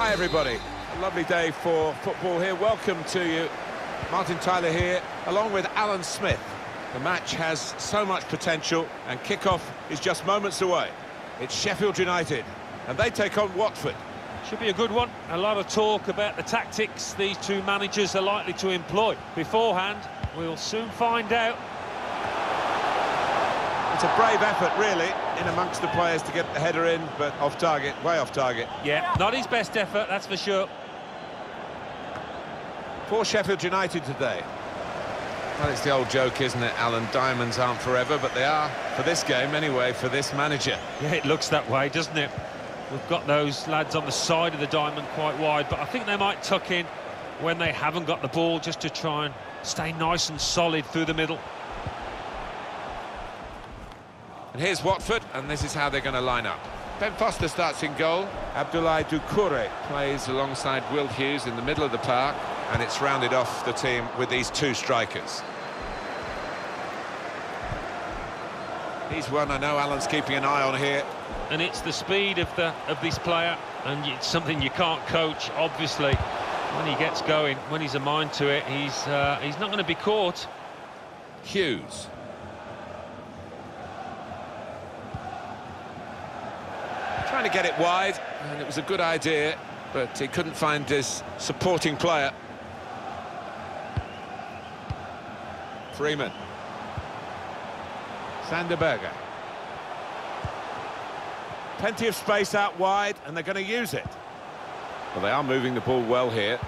Hi everybody, a lovely day for football here. Welcome to you. Martin Tyler here, along with Alan Smith. The match has so much potential and kick-off is just moments away. It's Sheffield United and they take on Watford. Should be a good one. A lot of talk about the tactics these two managers are likely to employ. Beforehand, we'll soon find out. It's a brave effort, really, in amongst the players to get the header in, but off target, way off target. Yeah, not his best effort, that's for sure. For Sheffield United today. Well, it's the old joke, isn't it, Alan? Diamonds aren't forever, but they are for this game anyway, for this manager. Yeah, it looks that way, doesn't it? We've got those lads on the side of the diamond quite wide, but I think they might tuck in when they haven't got the ball just to try and stay nice and solid through the middle. And here's Watford, and this is how they're going to line up. Ben Foster starts in goal. Abdoulaye Doucouré plays alongside Will Hughes in the middle of the park, and it's rounded off the team with these two strikers. He's one I know Alan's keeping an eye on here. And it's the speed of the of this player, and it's something you can't coach, obviously. When he gets going, when he's a mind to it, he's uh, he's not going to be caught. Hughes. To get it wide, and it was a good idea, but he couldn't find his supporting player. Freeman. Sander Berge. Plenty of space out wide, and they're going to use it. Well, they are moving the ball well here.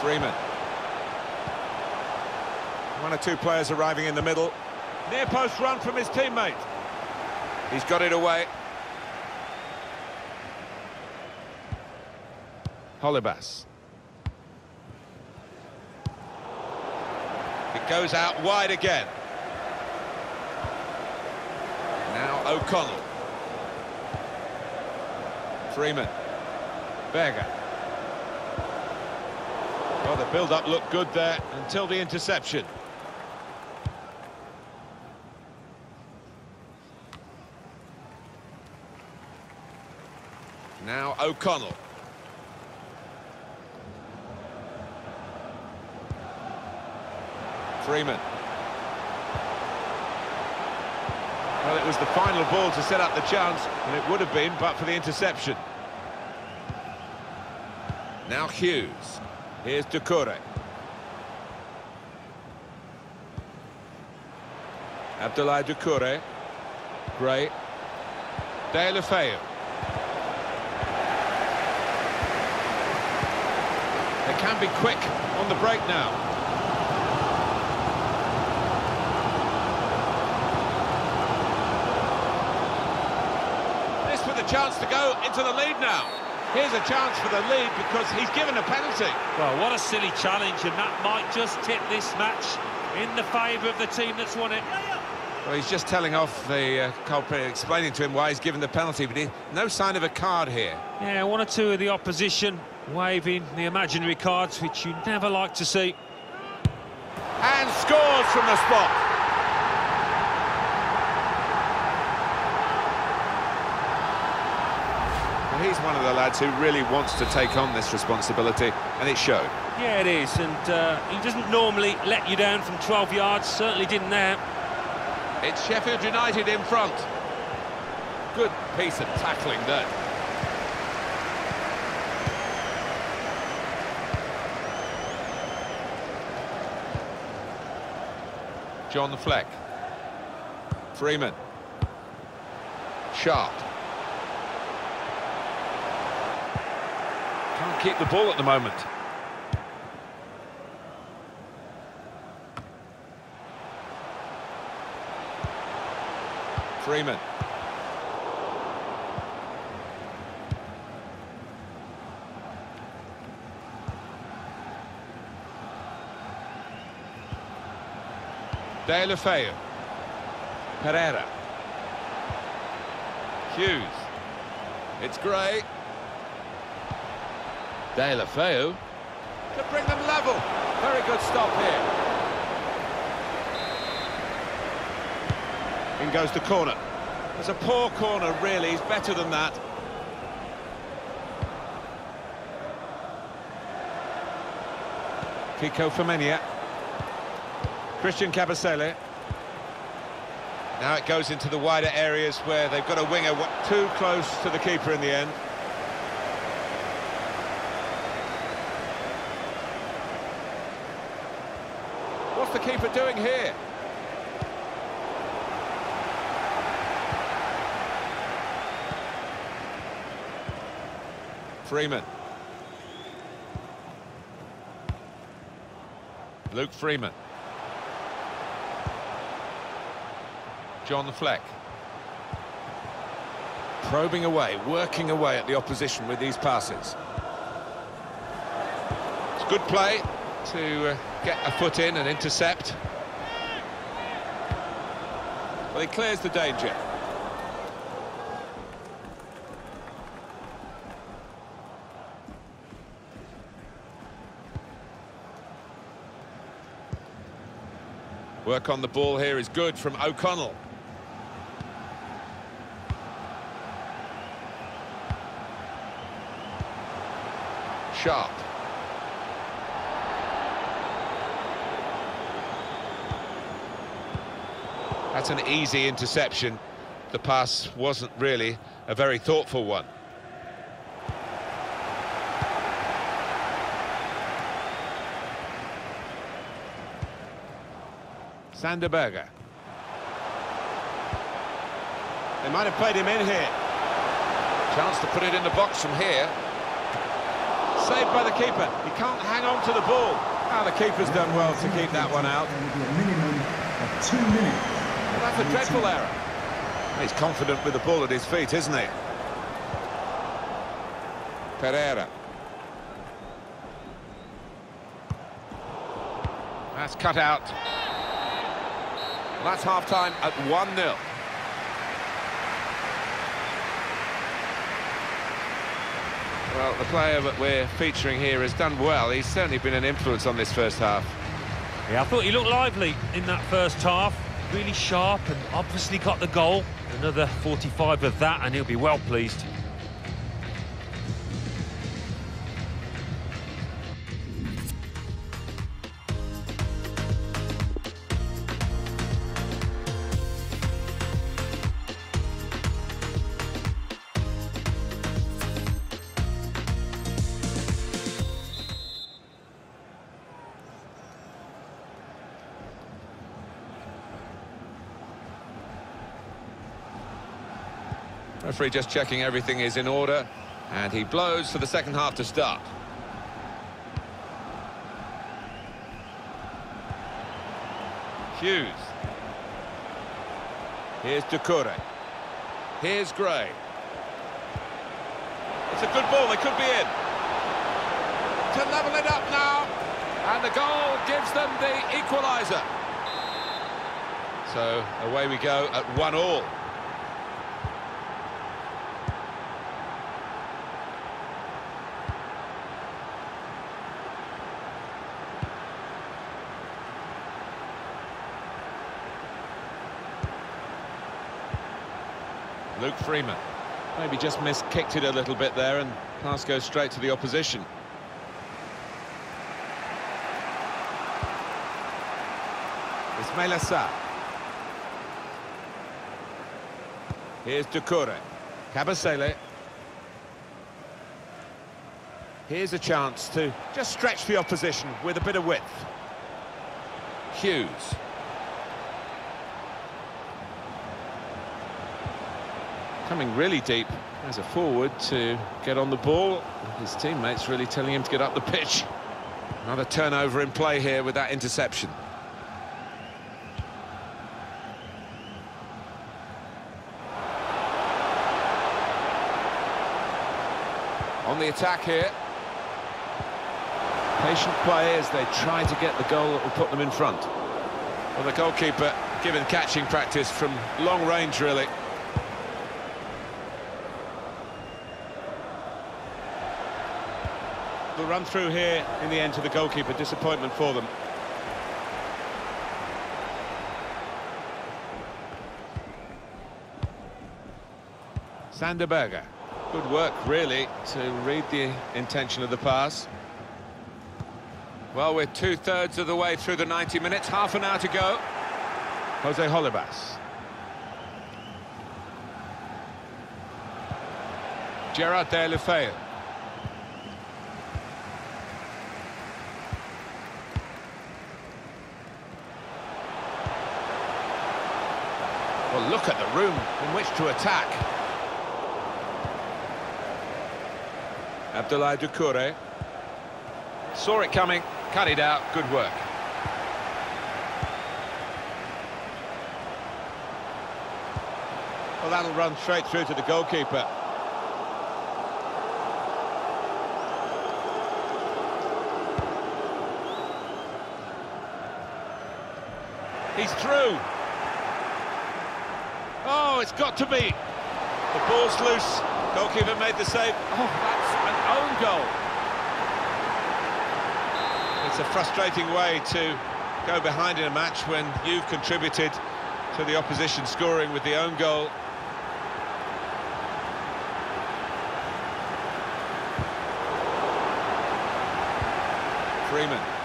Freeman. One or two players arriving in the middle. Near post run from his teammate. He's got it away. Holebas. It goes out wide again. Now O'Connell. Freeman. Berge. Well, the build-up looked good there until the interception. Now O'Connell. Freeman. Well, it was the final ball to set up the chance, and it would have been, but for the interception. Now Hughes. Here's Doucouré. Abdoulaye Doucouré. Gray. Deulofeu. Can be quick on the break now. This with a chance to go into the lead now. Here's a chance for the lead because he's given a penalty. Well, what a silly challenge, and that might just tip this match in the favour of the team that's won it. Well, he's just telling off the uh, culprit, explaining to him why he's given the penalty, but he, no sign of a card here. Yeah, one or two of the opposition waving the imaginary cards, which you never like to see. And scores from the spot. Well, he's one of the lads who really wants to take on this responsibility, and it showed. Yeah, it is, and uh, he doesn't normally let you down from 12 yards, certainly didn't there. It's Sheffield United in front. Good piece of tackling there. John Fleck. Freeman. Sharp. Can't keep the ball at the moment. Freeman. Deulofeu. Pereira. Hughes. It's Gray. Deulofeu. To bring them level. Very good stop here. In goes the corner. It's a poor corner, really. He's better than that. Kiko Femenia. Christian Kabasele. Now it goes into the wider areas where they've got a winger too close to the keeper in the end. What's the keeper doing here? Freeman. Luke Freeman. John Fleck. Probing away, working away at the opposition with these passes. It's good play to uh, get a foot in and intercept. Well, he clears the danger. Work on the ball here is good from O'Connell. Sharp. That's an easy interception. The pass wasn't really a very thoughtful one. Sander Berge. They might have played him in here. Chance to put it in the box from here. Saved by the keeper. He can't hang on to the ball. Now ah, the keeper's done well to keep that one out. There will be a minimum of two minutes. Well, that's a dreadful error. He's confident with the ball at his feet, isn't he? Pereira. That's cut out. That's half-time at 1-0. Well, the player that we're featuring here has done well. He's certainly been an influence on this first half. Yeah, I thought he looked lively in that first half. Really sharp and obviously got the goal. Another 45 of that and he'll be well pleased. Referee just checking everything is in order. And he blows for the second half to start. Hughes. Here's Doucouré. Here's Gray. It's a good ball, they could be in. To level it up now. And the goal gives them the equaliser. So away we go at one all. Luke Freeman. Maybe just missed-kicked it a little bit there and pass goes straight to the opposition. Ismaïla Sarr. Here's Doucouré. Kabasele. Here's a chance to just stretch the opposition with a bit of width. Hughes. Coming really deep as a forward to get on the ball. His teammates really telling him to get up the pitch. Another turnover in play here with that interception. On the attack here. Patient play as they try to get the goal that will put them in front. Well, the goalkeeper given catching practice from long range, really. The run through here in the end to the goalkeeper. Disappointment for them. Sander Berge. Good work, really, to read the intention of the pass. Well, we're two-thirds of the way through the 90 minutes, half an hour to go. Jose Holebas. Gerard Deulofeu. Look at the room in which to attack. Abdoulaye Doucouré. Saw it coming, cut it out, good work. Well, that'll run straight through to the goalkeeper. He's through. It's got to be. The ball's loose. Goalkeeper made the save. Oh, that's an own goal. It's a frustrating way to go behind in a match when you've contributed to the opposition scoring with the own goal. Freeman.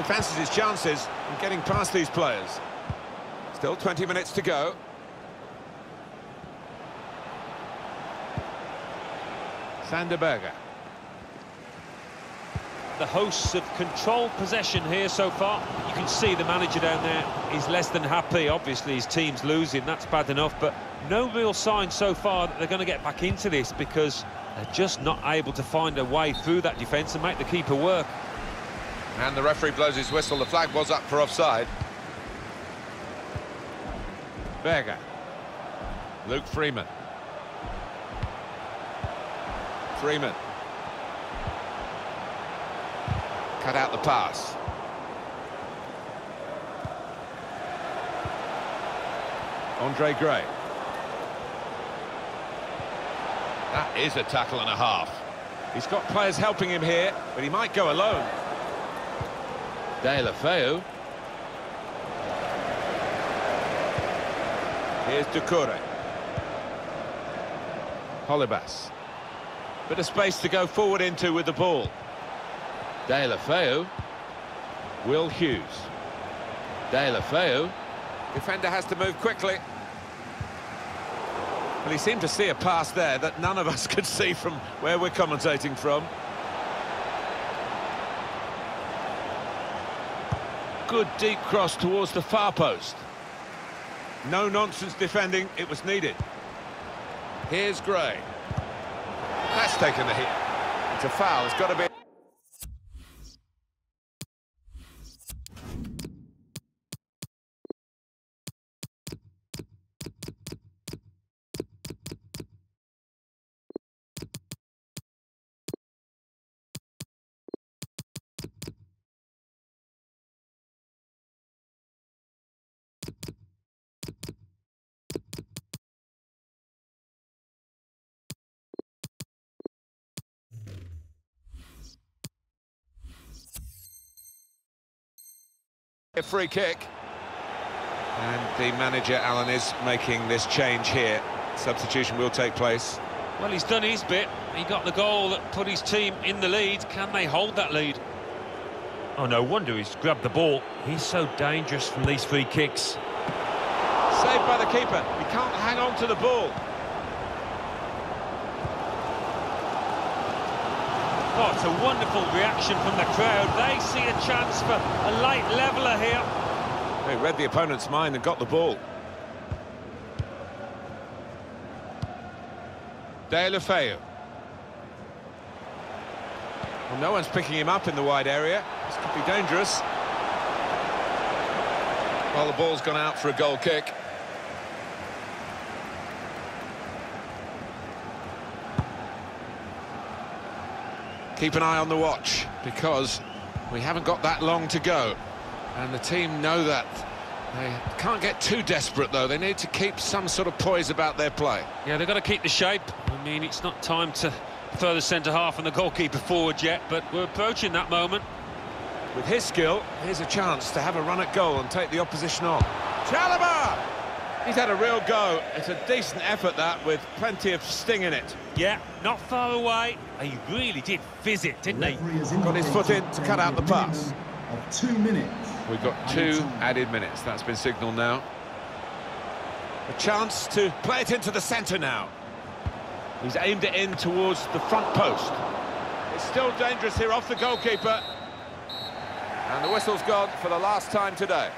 He fancies his chances of getting past these players. Still 20 minutes to go. Sander Berge. The hosts have controlled possession here so far. You can see the manager down there is less than happy. Obviously, his team's losing, that's bad enough, but no real sign so far that they're going to get back into this because they're just not able to find a way through that defence and make the keeper work. And the referee blows his whistle. The flag was up for offside. Berge. Luke Freeman. Freeman. Cut out the pass. Andre Gray. That is a tackle and a half. He's got players helping him here, but he might go alone. Deulofeu. Here's Doucouré. Holebas. Bit of space to go forward into with the ball. Deulofeu. Will Hughes. Deulofeu. Defender has to move quickly. Well, he seemed to see a pass there that none of us could see from where we're commentating from. Good deep cross towards the far post. No nonsense defending, it was needed. Here's Gray. That's taken the hit. It's a foul, it's got to be... A free kick. And the manager, Alan, is making this change here. Substitution will take place. Well, he's done his bit. He got the goal that put his team in the lead. Can they hold that lead? Oh, no wonder he's grabbed the ball. He's so dangerous from these free kicks. Saved by the keeper. He can't hang on to the ball. It's a wonderful reaction from the crowd. They see a chance for a late leveller here. They read the opponent's mind and got the ball. Deulofeu. Well, no one's picking him up in the wide area. This could be dangerous. Well, the ball's gone out for a goal kick. Keep an eye on the watch, because we haven't got that long to go. And the team know that. They can't get too desperate, though. They need to keep some sort of poise about their play. Yeah, they've got to keep the shape. I mean, it's not time to further centre-half and the goalkeeper forward yet, but we're approaching that moment. With his skill, here's a chance to have a run at goal and take the opposition on. Chalobah! He's had a real go. It's a decent effort, that, with plenty of sting in it. Yeah, not far away. He really did fizz it, didn't he? Referee has Got his foot in to cut out the pass. Of two minutes. We've got two added minutes. That's been signalled now. A chance to play it into the centre now. He's aimed it in towards the front post. It's still dangerous here off the goalkeeper. And the whistle's gone for the last time today.